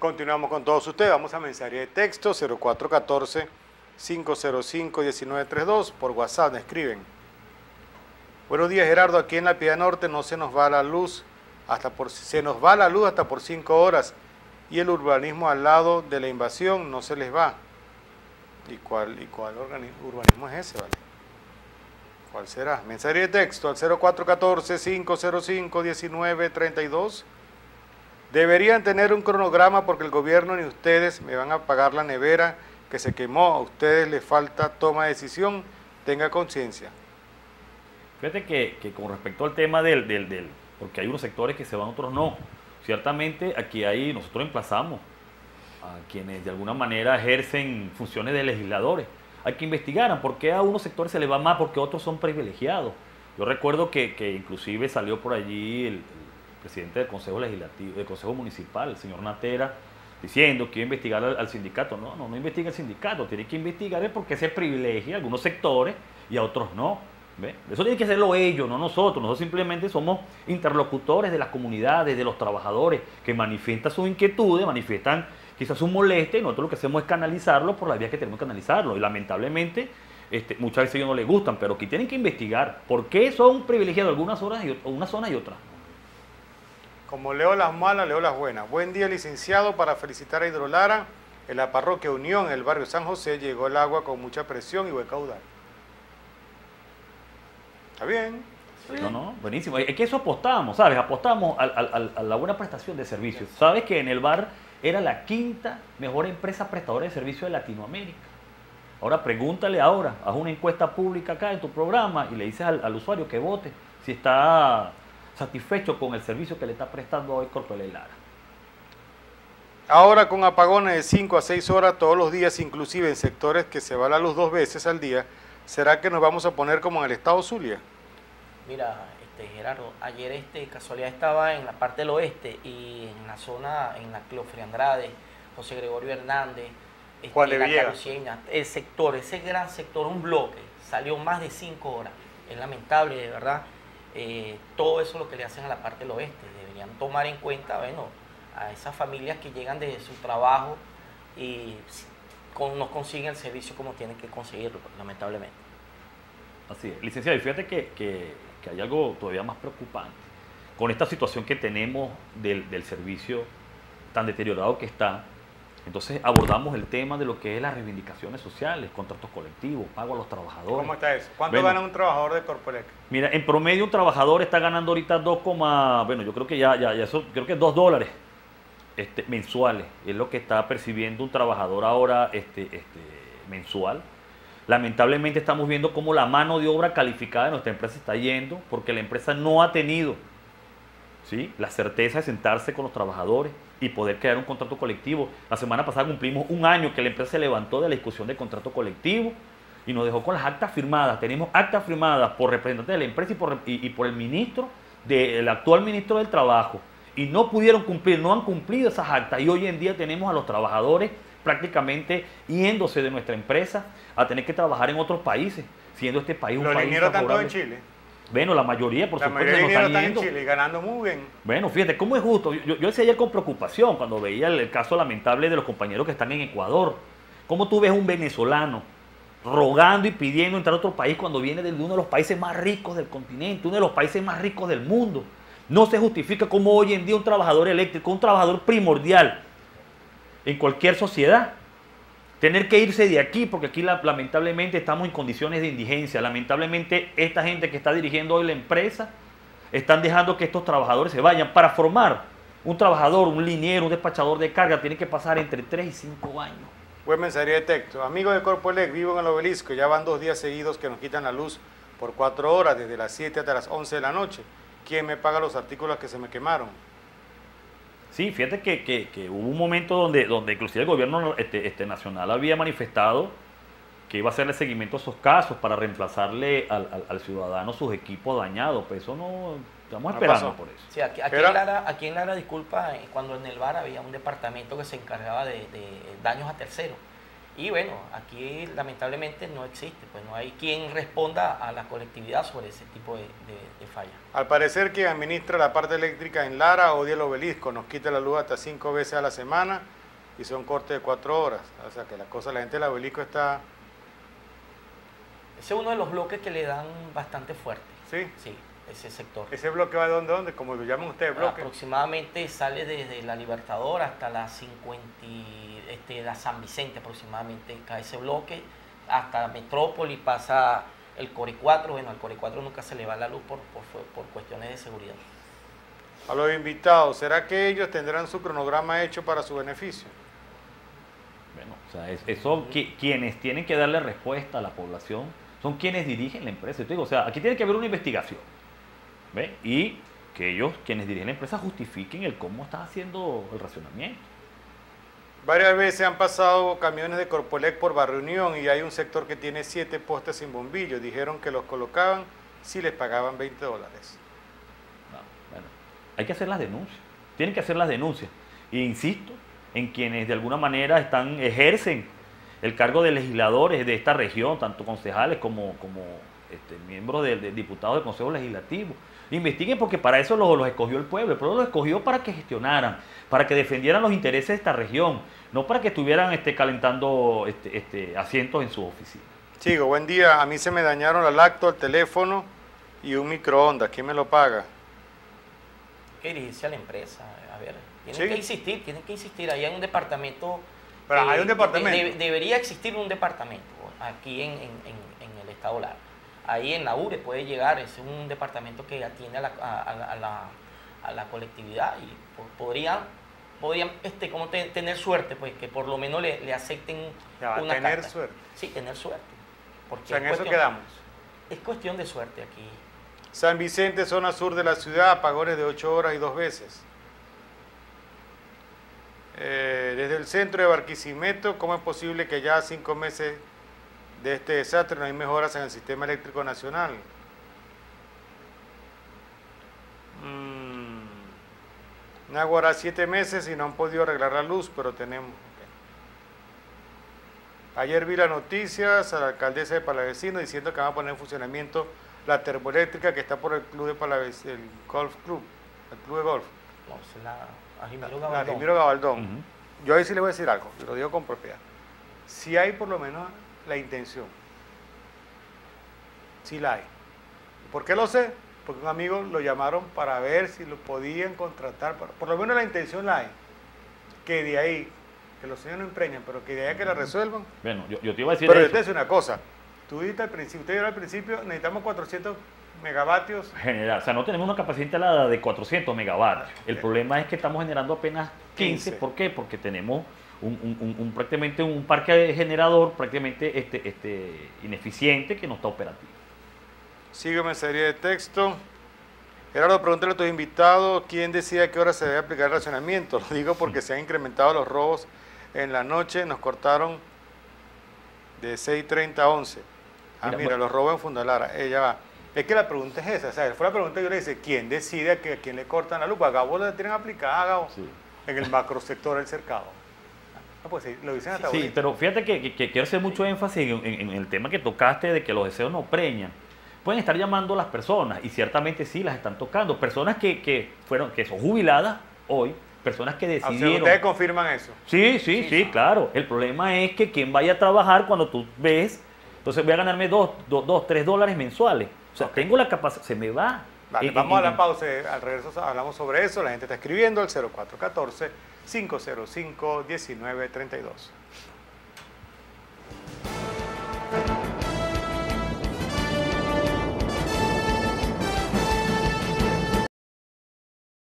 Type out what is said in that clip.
Continuamos con todos ustedes. Vamos a mensajería de texto 0414-505-1932. Por WhatsApp me escriben. Buenos días, Gerardo. Aquí en la Piedad Norte no se nos va la luz hasta por se nos va la luz hasta por cinco horas y el urbanismo al lado de la invasión no se les va. ¿Y cuál, y cuál urbanismo es ese, vale? ¿Cuál será? Mensajería de texto al 0414-505-1932. Deberían tener un cronograma porque el gobierno ni ustedes me van a pagar la nevera que se quemó. A ustedes les falta toma de decisión. Tenga conciencia. Fíjate que, con respecto al tema del, del, del, porque hay unos sectores que se van, otros no. Ciertamente aquí hay, nosotros emplazamos a quienes de alguna manera ejercen funciones de legisladores. Hay que investigar por qué a unos sectores se les va más, porque otros son privilegiados. Yo recuerdo que, que inclusive salió por allí el, presidente del Consejo Legislativo, del Consejo Municipal, el señor Natera, diciendo que investigar al, sindicato. No, no, no investiga el sindicato, tiene que investigar es porque se privilegia a algunos sectores y a otros no. Eso tiene que hacerlo ellos, no nosotros. Nosotros simplemente somos interlocutores de las comunidades, de los trabajadores, que manifiestan sus inquietudes, manifiestan quizás sus molestias, y nosotros lo que hacemos es canalizarlo por las vías que tenemos que canalizarlo. Y lamentablemente, este, muchas veces ellos no les gustan, pero que tienen que investigar por qué son privilegiados algunas horas y una zona y otra. Como leo las malas, leo las buenas. Buen día, licenciado, para felicitar a Hidrolara. En la parroquia Unión, en el barrio San José, llegó el agua con mucha presión y buen caudal. Está bien. No, no, buenísimo. Es que eso apostamos, ¿sabes? Apostamos a, la buena prestación de servicios. ¿Sabes que en el bar era la quinta mejor empresa prestadora de servicios de Latinoamérica? Ahora pregúntale ahora, haz una encuesta pública acá en tu programa y le dices al, usuario que vote si está satisfecho con el servicio que le está prestando hoy Corporal Lara. Ahora con apagones de 5 a 6 horas todos los días, inclusive en sectores que se va la luz dos veces al día, ¿será que nos vamos a poner como en el estado Zulia? Mira, este, Gerardo, ayer este casualidad estaba en la parte del oeste y en la zona, en la Clofre Andrade, José Gregorio Hernández, este, la el sector, ese gran sector, un bloque, salió más de 5 horas. Es lamentable, de verdad. Eh, todo eso es lo que le hacen a la parte del oeste. Deberían tomar en cuenta, bueno, a esas familias que llegan de su trabajo y no consiguen el servicio como tienen que conseguirlo, lamentablemente. Así es. Licenciado, y fíjate que, hay algo todavía más preocupante. Con esta situación que tenemos del, servicio tan deteriorado que está, entonces abordamos el tema de lo que es las reivindicaciones sociales, contratos colectivos, pago a los trabajadores. ¿Cómo está eso? ¿Cuánto gana un trabajador de Corporec? Mira, en promedio un trabajador está ganando ahorita 2, bueno, yo creo que ya, ya, ya eso, creo que 2 dólares este, mensuales. Es lo que está percibiendo un trabajador ahora este, este, mensual. Lamentablemente estamos viendo cómo la mano de obra calificada de nuestra empresa está yendo porque la empresa no ha tenido ¿sí? la certeza de sentarse con los trabajadores y poder crear un contrato colectivo. La semana pasada cumplimos un año que la empresa se levantó de la discusión del contrato colectivo y nos dejó con las actas firmadas. Tenemos actas firmadas por representantes de la empresa y por, y por el ministro, del actual ministro del Trabajo, y no pudieron cumplir, no han cumplido esas actas y hoy en día tenemos a los trabajadores prácticamente yéndose de nuestra empresa a tener que trabajar en otros países, siendo este país un país están todos en Chile. Bueno, la mayoría, por la supuesto, mayoría están en Chile ganando muy bien. Bueno, fíjate, ¿cómo es justo? Yo, yo decía ayer con preocupación cuando veía el, caso lamentable de los compañeros que están en Ecuador. ¿Cómo tú ves un venezolano rogando y pidiendo entrar a otro país cuando viene de uno de los países más ricos del continente, uno de los países más ricos del mundo? No se justifica como hoy en día un trabajador eléctrico, un trabajador primordial en cualquier sociedad, tener que irse de aquí, porque aquí lamentablemente estamos en condiciones de indigencia. Lamentablemente esta gente que está dirigiendo hoy la empresa están dejando que estos trabajadores se vayan. Para formar un trabajador, un liniero, un despachador de carga, tiene que pasar entre 3 y 5 años. Buen mensaje de texto. Amigo de Corpo Elec, vivo en el obelisco. Ya van dos días seguidos que nos quitan la luz por cuatro horas, desde las 7 hasta las 11 de la noche. ¿quién me paga los artículos que se me quemaron? Sí, fíjate que, hubo un momento donde, donde inclusive el gobierno este, este, nacional había manifestado que iba a hacerle seguimiento a esos casos para reemplazarle al, ciudadano sus equipos dañados. Pues eso no, estamos esperando por eso. Sí, aquí, en Lara, aquí, en Lara, disculpa, eh, cuando en el bar había un departamento que se encargaba de, daños a terceros Y bueno, aquí lamentablemente no existe, pues no hay quien responda a la colectividad sobre ese tipo de, de, fallas. Al parecer quien administra la parte eléctrica en Lara odia el obelisco, nos quita la luz hasta cinco veces a la semana y son cortes de cuatro horas. O sea que la cosa, la gente del obelisco está... Ese es uno de los bloques que le dan bastante fuerte. ¿Sí? Sí ese sector. ¿Ese bloque va de dónde, dónde? Como lo llaman ustedes, bloque. Aproximadamente sale desde la Libertadora hasta la 50, este, la San Vicente aproximadamente, cae ese bloque, hasta Metrópoli pasa el Core 4, bueno, al Core 4 nunca se le va la luz por, por, cuestiones de seguridad. A los invitados, ¿será que ellos tendrán su cronograma hecho para su beneficio? Bueno, o sea, eso quienes tienen que darle respuesta a la población son quienes dirigen la empresa. digo, o sea, aquí tiene que haber una investigación. ¿Ve? Y que ellos, quienes dirigen la empresa, justifiquen el cómo está haciendo el racionamiento. Varias veces han pasado camiones de Corpolec por Barrio Unión y hay un sector que tiene siete postes sin bombillos. Dijeron que los colocaban si les pagaban 20 dólares. bueno, hay que hacer las denuncias. Tienen que hacer las denuncias. E insisto en quienes de alguna manera están, ejercen el cargo de legisladores de esta región, tanto concejales como, como este, miembros del diputado del Consejo Legislativo Investiguen porque para eso los, escogió el pueblo. El pueblo los escogió para que gestionaran, para que defendieran los intereses de esta región, no para que estuvieran este, calentando este, este, asientos en su oficina. Sigo, buen día. A mí se me dañaron la lacto, el teléfono y un microondas. ¿Quién me lo paga? que dirigirse a la empresa. A ver, tienen que insistir, tienen que insistir. Ahí hay un departamento. Pero hay un departamento. debería existir un departamento aquí en, el Estado Lara ahí en la URE puede llegar, es un departamento que atiende a la, a, la, a la, colectividad y podrían, podrían este, como tener suerte, pues que por lo menos le, le acepten una tener suerte. Sí, tener suerte. Porque en eso quedamos. Es cuestión de suerte aquí. San Vicente, zona sur de la ciudad, apagones de 8 horas y dos veces. Eh, desde el centro de Barquisimeto, ¿cómo es posible que ya cinco meses de este desastre no hay mejoras en el sistema eléctrico nacional. Mm. Naguará siete meses y no han podido arreglar la luz, pero tenemos. Ayer vi las noticias a la alcaldesa de Palavecino diciendo que van a poner en funcionamiento la termoeléctrica que está por el club de Palavecino, el golf club, el club de golf. No, la Gabaldón. Gabaldón. Yo ahí sí le voy a decir algo, lo digo con propiedad. Si hay por lo menos la intención. Sí la hay. ¿Por qué lo sé? Porque un amigo lo llamaron para ver si lo podían contratar. Por lo menos la intención la hay. Que de ahí, que los señores no empreñan, pero que de ahí que la resuelvan. Bueno, yo, te iba a decir. Pero yo te voy una cosa. Tú dijiste al principio, usted al principio, necesitamos 400 megavatios. General, o sea, no tenemos una capacidad instalada de 400 megavatios. El problema es que estamos generando apenas 15. ¿Por qué? Porque tenemos un, prácticamente un parque generador prácticamente este, este, ineficiente que no está operativo. Sígueme serie de texto. Gerardo, pregúntale a tus invitados quién decide a qué hora se debe aplicar el racionamiento. Lo digo porque se han incrementado los robos en la noche. Nos cortaron de 6.30 a 11. Ah, mira, los robos en Fundalara. Ella va. Es que la pregunta es esa. O sea, fue la pregunta yo le dice, ¿quién decide a, quién le cortan la luz? A Gabo le tienen aplicada, en el macrosector del cercado. Ah, pues sí, lo dicen hasta Sí, pero fíjate que, quiero hacer mucho énfasis en, el tema que tocaste de que los deseos no preñan. Pueden estar llamando a las personas y ciertamente sí las están tocando. Personas que, fueron, que son jubiladas hoy, personas que ah, decidieron. ¿Ustedes confirman eso? Sí, sí, sí, claro. El problema es que quien vaya a trabajar cuando tú ves, entonces voy a ganarme dos, dos, tres dólares mensuales. O sea, tengo la capacidad, se me va. Vale, vamos a la pausa, al regreso hablamos sobre eso, la gente está escribiendo al 0414 505 1932.